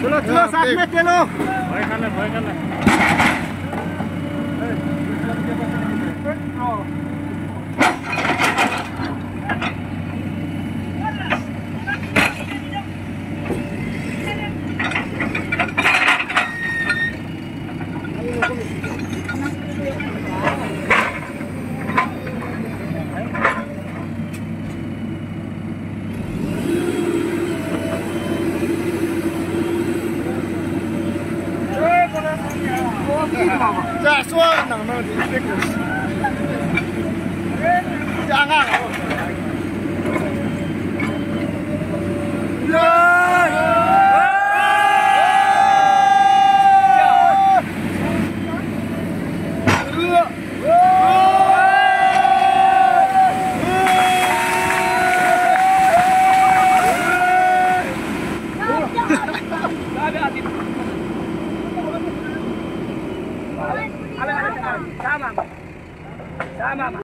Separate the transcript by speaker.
Speaker 1: ठुलो ठुलो साथमै तेलो। भइखाल्ला भइखाल्ला 再说能不能这个？加俺。Tamam. Tamam.